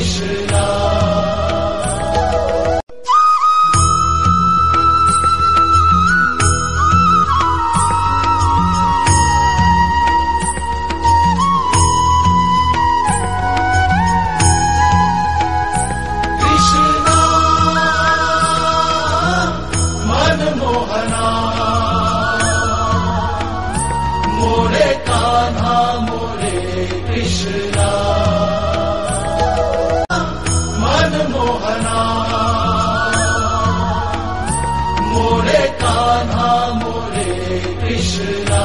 कृष्णा मनमोहना कान्हा मोरे कृष्णा